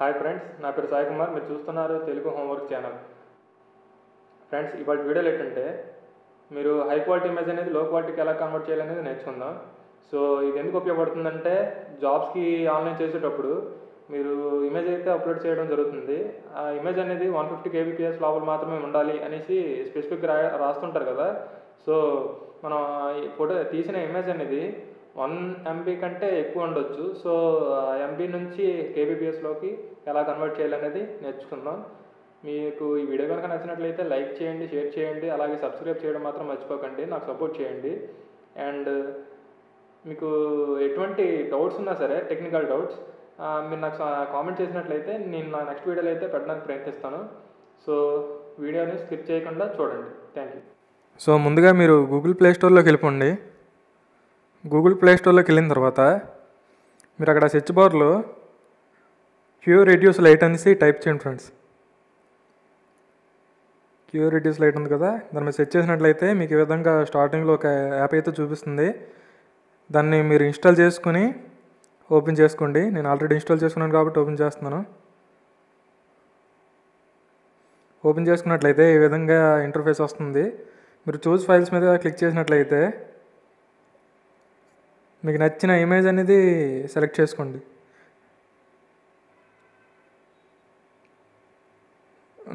Hi friends నా పేరు సాయి కుమార్. మీరు చూస్తున్నారు తెలుగు హోంవర్క్ ఛానల్ ఫ్రెండ్స్ ఇవాళ వీడియోలు ఏంటంటే మీరు హై క్వాలిటీ ఇమేజ్ అనేది లో క్వాలిటీకి ఎలా కన్వర్ట్ చేయాలనేది నేర్చుకుందాం. సో ఇది ఎందుకు ఉపయోగపడుతుందంటే జాబ్స్కి ఆన్లైన్ చేసేటప్పుడు మీరు ఇమేజ్ అయితే అప్లోడ్ చేయడం జరుగుతుంది. ఆ ఇమేజ్ అనేది వన్ ఫిఫ్టీ కేబీపీఎస్ లోపల మాత్రమే ఉండాలి అనేసి స్పెసిఫిక్ రా రాస్తుంటారు కదా. సో మనం ఫోటో తీసిన ఇమేజ్ అనేది వన్ ఎంబీ కంటే ఎక్కువ ఉండొచ్చు. సో ఆ ఎంబీ నుంచి కేబీబీఎస్లోకి ఎలా కన్వర్ట్ చేయాలనేది నేర్చుకుందాం. మీకు ఈ వీడియో కనుక నచ్చినట్లయితే లైక్ చేయండి షేర్ చేయండి అలాగే సబ్స్క్రైబ్ చేయడం మాత్రం మర్చిపోకండి. నాకు సపోర్ట్ చేయండి. అండ్ మీకు ఎటువంటి డౌట్స్ ఉన్నా సరే టెక్నికల్ డౌట్స్ మీరు నాకు కామెంట్ చేసినట్లయితే నేను నా నెక్స్ట్ వీడియోలో అయితే పెట్టడానికి ప్రయత్నిస్తాను. సో వీడియోని స్కిప్ చేయకుండా చూడండి. థ్యాంక్ యూ సో ముందుగా మీరు గూగుల్ ప్లే స్టోర్లోకి వెళ్ళిపోండి. గూగుల్ ప్లే స్టోర్లోకి వెళ్ళిన తర్వాత మీరు అక్కడ సెర్చ్ బార్లో క్యూర్ రెడ్యూస్ లైట్ అనేసి టైప్ చేయండి ఫ్రెండ్స్. క్యూర్ రెడ్యూస్ లైట్ ఉంది కదా దాని మీద సెర్చ్ చేసినట్లయితే మీకు ఈ విధంగా స్టార్టింగ్లో ఒక యాప్ అయితే చూపిస్తుంది. దాన్ని మీరు ఇన్స్టాల్ చేసుకుని ఓపెన్ చేసుకోండి. నేను ఆల్రెడీ ఇన్స్టాల్ చేసుకున్నాను కాబట్టి ఓపెన్ చేస్తున్నాను. ఓపెన్ చేసుకున్నట్లయితే ఈ విధంగా ఇంటర్ఫేస్ వస్తుంది. మీరు చూస్ ఫైల్స్ మీద క్లిక్ చేసినట్లయితే మీకు నచ్చిన ఇమేజ్ అనేది సెలెక్ట్ చేసుకోండి.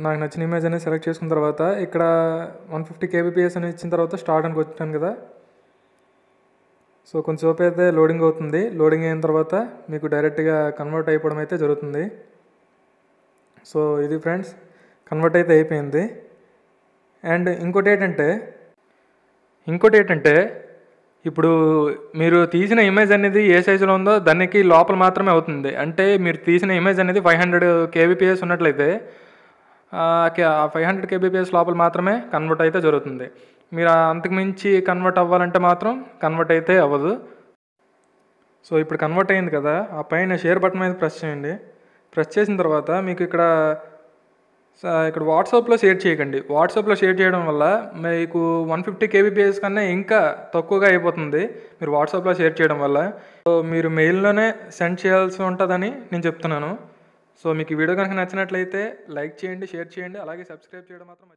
నాకు నచ్చిన ఇమేజ్ అనేది సెలెక్ట్ చేసుకున్న తర్వాత ఇక్కడ వన్ ఫిఫ్టీ కేబీపీఎస్ అని ఇచ్చిన తర్వాత స్టార్ట్ అని వచ్చాను కదా. సో కొంచెంసేపు అయితే లోడింగ్ అవుతుంది. లోడింగ్ అయిన తర్వాత మీకు డైరెక్ట్గా కన్వర్ట్ అయిపోవడం అయితే జరుగుతుంది. సో ఇది ఫ్రెండ్స్ కన్వర్ట్ అయితే అయిపోయింది. అండ్ ఇంకోటి ఏంటంటే ఇంకోటి ఏంటంటే ఇప్పుడు మీరు తీసిన ఇమేజ్ అనేది ఏ సైజులో ఉందో దానికి లోపల మాత్రమే అవుతుంది. అంటే మీరు తీసిన ఇమేజ్ అనేది ఫైవ్ హండ్రెడ్ కేబీపీఎస్ ఉన్నట్లయితే ఫైవ్ హండ్రెడ్ కేబీపీఎస్ లోపల మాత్రమే కన్వర్ట్ అయితే జరుగుతుంది. మీరు అంతకు మించి కన్వర్ట్ అవ్వాలంటే మాత్రం కన్వర్ట్ అయితే అవ్వదు. సో ఇప్పుడు కన్వర్ట్ అయింది కదా ఆ పైన షేర్ బటన్ మీద ప్రెస్ చేయండి. ప్రెస్ చేసిన తర్వాత మీకు ఇక్కడ ఇక్కడ వాట్సాప్లో షేర్ చేయకండి. వాట్సాప్లో షేర్ చేయడం వల్ల మీకు వన్ ఫిఫ్టీ కేబీపీఎస్ కన్నా ఇంకా తక్కువగా అయిపోతుంది మీరు వాట్సాప్లో షేర్ చేయడం వల్ల. సో మీరు మెయిల్లోనే సెండ్ చేయాల్సి ఉంటుందని నేను చెప్తున్నాను. సో మీకు ఈ వీడియో కనుక నచ్చినట్లయితే లైక్ చేయండి షేర్ చేయండి అలాగే సబ్స్క్రైబ్ చేయడం మాత్రం